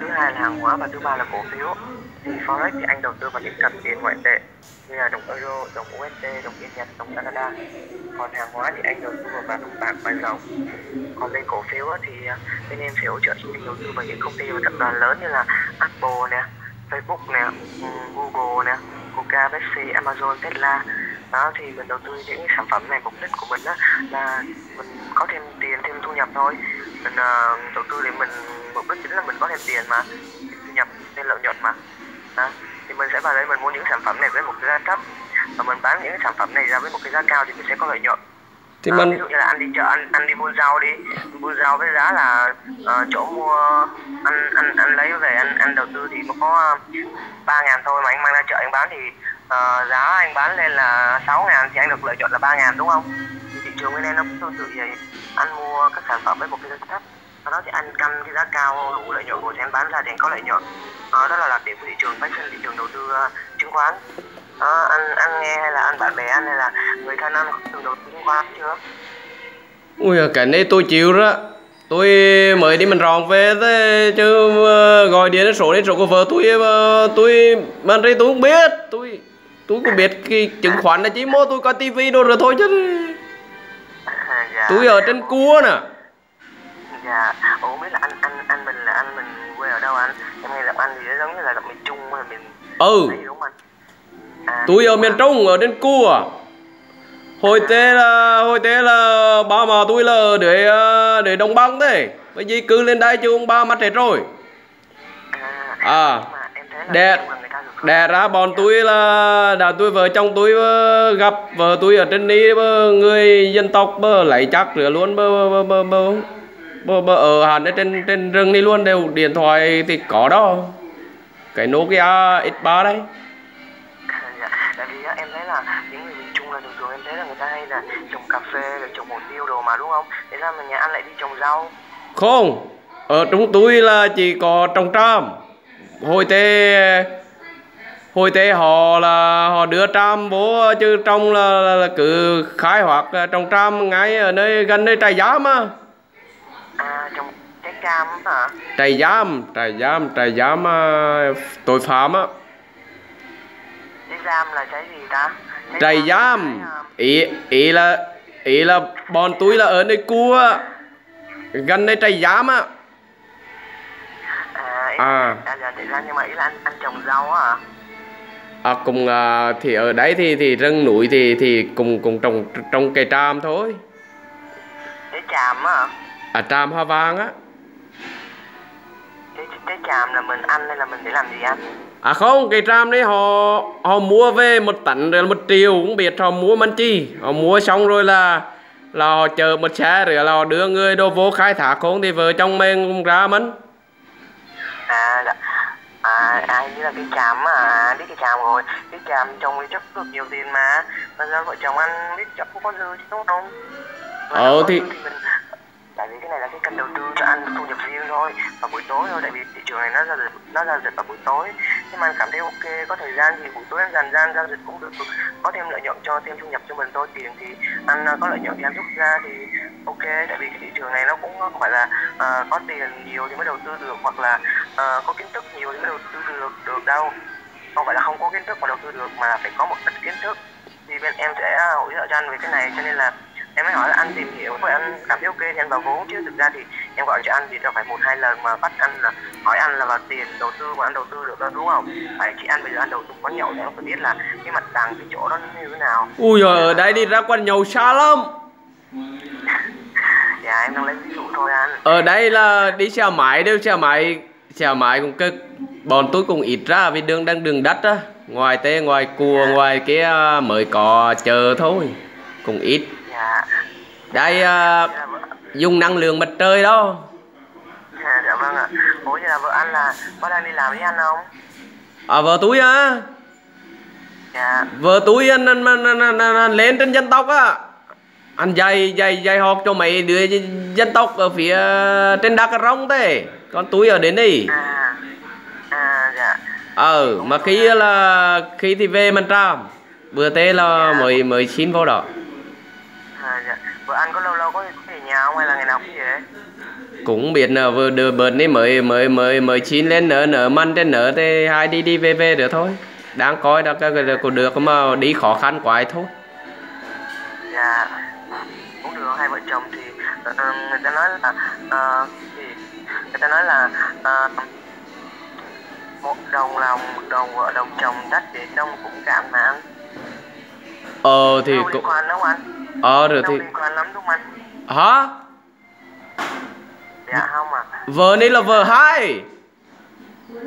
thứ hai là hàng hóa và thứ ba là cổ phiếu. Thì forex thì anh đầu tư vào những cặp tiền ngoại tệ, như là đồng euro, đồng usd đồng yên nhật, đồng canada. Còn hàng hóa thì anh đầu tư vào vàng đồng bạc và dầu còn bên cổ phiếu thì à, bên em sẽ hỗ trợ cho anh đầu tư vào những công ty và tập đoàn lớn như là apple nè, facebook nè ừ, google nè, coca, pepsi, amazon, tesla đó thì mình đầu tư những sản phẩm này mục đích của mình á là mình có thêm tiền thêm thu nhập thôi. Mình uh, đầu tư để mình mục đích chính là mình có thêm tiền mà thu nhập thêm lợi nhuận mà. Đó. thì mình sẽ vào đây mình mua những sản phẩm này với một cái giá thấp. Và mình bán những sản phẩm này ra với một cái giá cao thì mình sẽ có lợi nhuận. Thì Ờ, mình ví dụ như là anh đi chợ anh anh đi mua rau đi. Mua rau với giá là ờ, chỗ mua anh anh anh lấy về anh anh đầu tư thì nó có ba ngàn thôi mà anh mang ra chợ anh bán thì à, giá anh bán lên là 6 ngàn thì anh được lợi nhuận là ba ngàn đúng không? Thì thị trường bên em nó cũng tương tự vậy. Anh mua các sản phẩm với một cái giá thấp. Sau đó thì anh căn cái giá cao đủ lợi nhuận rồi thì anh bán ra thì anh có lợi nhuận. À, đó là đặc điểm của thị trường phát sinh thị trường đầu tư uh, chứng khoán. À, anh anh nghe hay là anh bạn bè anh hay là người thân anh có từng đầu tư chứng khoán chưa? Ui cái này tôi chịu đó. Tôi mới đi mình ròn về thế chứ gọi điện đến số đến số của vợ tôi ờ, tôi mà đây tôi không biết tôi tôi có biết cái chứng khoán là chỉ mua tôi coi tivi đâu rồi thôi chứ. Dạ. tôi ở trên cua nè. Dạ. Ủa biết là anh anh anh mình là anh mình quê ở đâu anh? Em nghe giọng anh thì giống như là giọng miền trung hay miền ừ. Đúng anh? À, tôi ở miền trung ở trên cua. Hồi thế là hồi thế là ba mà tôi là để ờ, để đồng bằng thế. Bây giờ cứ lên đây chứ ông ba mất hết rồi. À, à đè đè ra bọn tôi là đã tôi vợ chồng tôi ờ, gặp vợ tôi ở trên đi người dân tộc bơ lấy chắc rửa luôn bơ bơ bơ bơ bơ, bơ ở hẳn ở trên trên rừng đi luôn đều điện thoại thì có đó. Cái Nokia X3 đấy. Dạ. tại vì á, em thấy là những người miền trung là thường thường em thấy là người ta hay là trồng cà phê rồi trồng hồ tiêu đồ mà đúng không? Thế là mà nhà anh lại đi trồng rau. Không ở chúng tôi là chỉ có trồng tràm hồi thế hồi thế họ là họ đưa tràm bố chứ trong là, là, là cứ khai hoạt ờ, trồng tràm ngay ở nơi gần nơi trại giam á. À trồng trái cam á hả? Trại giam trại giam trại giam ờ, tội phạm á. Trái giam là trái gì ta? Trại giam à, ý ý là ý là bọn tôi là ở nơi cua gần nơi trại giam á à, À. à dạ để ra nhưng mà ý là anh anh trồng rau á hả? À, cùng à, thì ở đấy thì thì rừng núi thì thì cùng cùng trồng trồng cây tràm thôi. Trái chàm á à tràm hoa vàng á. Trái chàm là mình ăn hay là mình để làm gì anh à không cây tràm đấy họ họ mua về một tấn rồi là một triệu cũng biết họ mua มัน chi. Họ mua xong rồi là là họ chờ một xe rồi là họ đưa người đồ vô khai thác không thì vợ chồng mình cũng ra mình. à dạ à ai như là cái chàm á à biết cái chàm rồi. Cái chàm trồng thì chắc được nhiều tiền mà. Mà ra vợ chồng ăn biết chắc cũng có dư chứ đúng không Mà Ờ, thì- dư mình tại vì cái này là cái kênh đầu tư cho anh thu nhập riêng thôi. Vào buổi tối thôi tại vì thị trường này nó ra dịch nó ra dịch vào buổi tối. Nhưng mà anh cảm thấy ok có thời gian thì buổi tối anh dành anh giao dịch cũng được. Có thêm lợi nhuận cho thêm thu nhập cho mình thôi. Tiền thì anh có lợi nhuận thì anh rút ra thì ok tại vì cái thị trường này nó cũng không phải là à, có tiền nhiều thì mới đầu tư được hoặc là à, có kiến thức nhiều thì mới đầu tư được được đâu. Không phải là không có kiến thức mà đầu tư được mà phải có một ít kiến thức. Thì bên em sẽ hỗ trợ cho anh về cái này cho nên là em mới hỏi là anh tìm hiểu và anh cảm thấy ok thì anh vào vốn. Chứ thực ra thì em gọi cho anh thì đâu phải một hai lần mà bắt anh là hỏi anh là vào tiền đầu tư mà anh đầu tư được đâu đúng không? Phải chị anh bây giờ anh đầu tư quán nhậu thì anh phải biết là cái mặt bằng cái chỗ đó như thế nào. Ui giời ở đây đi ra quán nhậu xa lắm dạ em đang lấy ví dụ thôi anh. Ở đây là đi xe máy đều xe máy xe máy cũng cực. Bọn tôi cũng ít ra vì đường đang đường đất á. Ngoài tê ngoài cua ngoài kia à, mới có chờ thôi cũng ít. Dạ. Đây à, dạ, dùng năng lượng mặt trời đó. Dạ, dạ vâng ạ. Ủa như là vợ anh là có đang đi làm với anh không? À vợ tôi á. Dạ. Vợ tôi anh, anh, anh, anh, anh, anh lên trên dân tộc á anh dạy dạy dạy học cho mấy đứa dân tộc ở phía trên đắk rông thế còn tôi ở đến đây. À à dạ. Ờ mà khi là khi thì về mình tràm. Vừa thế là mới mới xin vào đó. À dạ. Vợ anh có lâu lâu có về nhà không hay là ngày nào cũng về? Cũng biết nợ vừa đưa bớt đi mới mới mới mới chín lên nợ nợ măn trên nợ thì hai đi đi về về được thôi. Đang coi đó cái cái được mà đi khó khăn quá thôi. Dạ được hai vợ chồng thì uh, người ta nói là uh, thì người ta nói là uh, một đồng lòng một đồng vợ đồng chồng đắt để đông cũng cảm mà anh ờ thì cũng liên quan đâu anh. Ờ rồi đâu thì quan lắm đúng không anh? Hả? Dạ không à vợ này là vợ hai.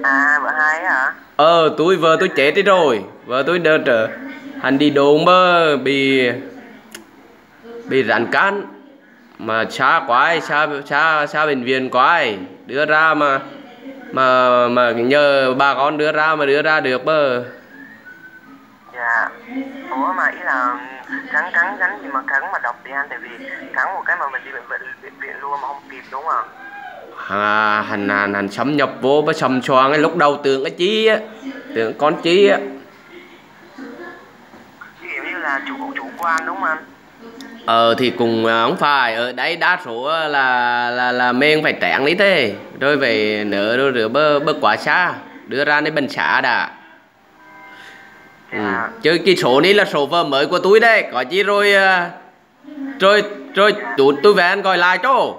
À vợ hai hả? Ờ tôi vợ tôi chết đi rồi. Vợ tôi đợt hắn đi đồn mà bị bị rắn can. Mà xa quá ấy, xa xa xa bệnh viện quá ấy. đưa ra mà mà mà nhờ bà con đưa ra mà đưa ra được bơ. Dạ. Ủa mà ý là cắn cắn cắn gì mà cắn mà độc đi anh? Tại vì cắn một cái mà mình đi bệnh viện bệnh viện luôn mà không kịp đúng không? À, hành hành hành xâm nhập vô với sầm xoan cái lúc đầu tưởng cái chí á tưởng con chí á. Kiểu như là chủ chủ quan đúng không anh ờ thì cùng à, không phải ở đấy đa số là là là men phải tráng lý thế. Rồi về nữa rồi rửa bơ bơ quá xa đưa ra đến bên xã đã. Ừ. dạ chứ cái số này là số vợ mới của tôi đây có chi rồi à, rồi rồi tụi tôi về anh gọi lại cho.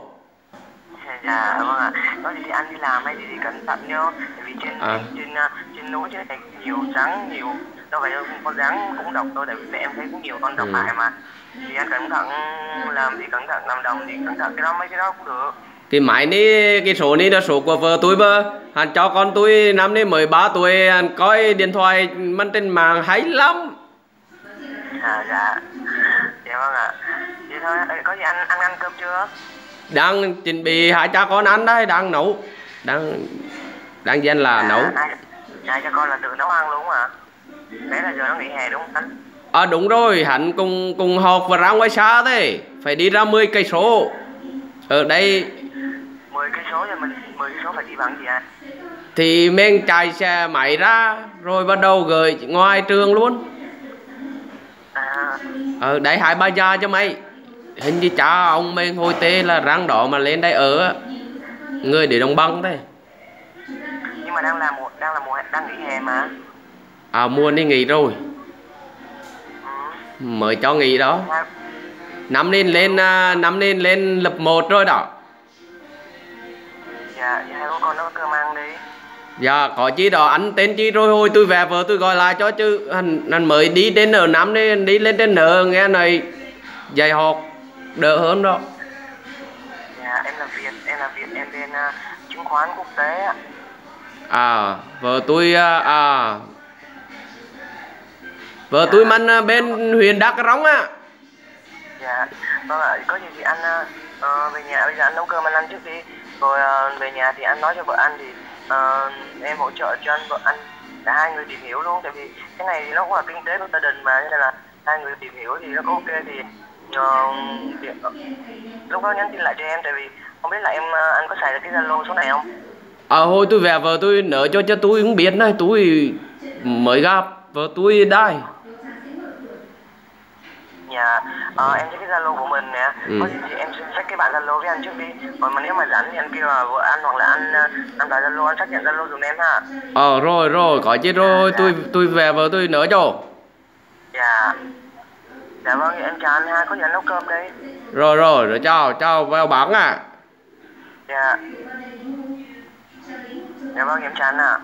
Dạ vâng ạ. Nói thì anh đi làm hay gì thì cẩn thận tại vì trên À. trên à, trên núi trên này nhiều rắn nhiều đâu phải con rắn cũng độc đâu tại vì em thấy cũng nhiều con độc Ừ. hại mà. Thì anh cẩn thận làm gì cẩn thận làm đồng thì cẩn thận cái đó mấy cái đó cũng được. Thì máy ní cái số này là số của vợ tôi mà hắn cho con tôi năm nay mới 3 tuổi hắn coi điện thoại mang trên mạng hay lắm. À dạ. Dạ vâng ạ. Vậy thôi có gì anh anh ăn cơm chưa? Đang chuẩn bị hai cha con ăn đấy đang nấu. Đang đang danh là nấu. à, ai, ai cho con là tự nấu ăn luôn à bé là giờ nó nghỉ hè đúng không anh à đúng rồi hắn cùng cùng học và ra ngoài xa thế. Phải đi ra 10 cây số. Ở đây. 10 cây số cho mình 10 cây số phải đi bằng gì anh? Thì men chạy xe máy ra rồi bắt đầu gửi ngoài trường luôn. À. Ở đấy hai ba gia cho mày. Hình như cha ông men hồi tê là răng đỏ mà lên đây ở. Người để đồng băng thế. Nhưng mà đang là mùa đang là mùa đang nghỉ hè mà à mua đi nghỉ rồi. Mới cho nghỉ đó. Năm nên lên à, năm nên lên lập 1 rồi đó. Dạ dạ đi. Dạ có chi đó. Anh tên chi rồi hồi tôi về vợ tôi gọi lại cho chứ. Anh, anh mới đi đến ở năm đi đi lên trên nợ nghe này dạy học đỡ hơn đó. Dạ em là việt em là việt em bên uh, chứng khoán quốc tế ạ. À vợ tôi à, à vợ tôi mình à, bên huyện đắk rống á. Dạ. Vâng ạ có gì thì anh ờ, ờ, về nhà. Bây giờ anh nấu cơm anh ăn trước đi. Rồi ờ, về nhà thì anh nói cho vợ anh thì ờ, em hỗ trợ cho anh vợ anh cả hai người tìm hiểu luôn tại vì cái này nó cũng là kinh tế của gia đình mà nên là hai người tìm hiểu thì nó có ok thì ờ, lúc đó nhắn tin lại cho em tại vì không biết là em ờ, anh có xài được cái zalo số này không? À hồi tôi về vợ tôi nợ cho cho tôi không biết này tôi mới gặp vợ tôi đây Dạ, ờ, em check cái Zalo của mình nè. Ừ. Có gì thì em sẽ check cái bạn Zalo với anh trước đi. Còn mà nếu mà rảnh thì anh kêu là vợ anh hoặc là anh ờ, anh tải Zalo anh xác nhận Zalo giùm em ha. ờ rồi rồi có chi rồi tôi tôi về vợ tôi nợ cho Dạ. Dạ vâng, em chào anh ha. Có gì anh nấu cơm đi. rồi rồi rồi chào chào vào bán à Dạ. Dạ vâng, em chào anh ạ.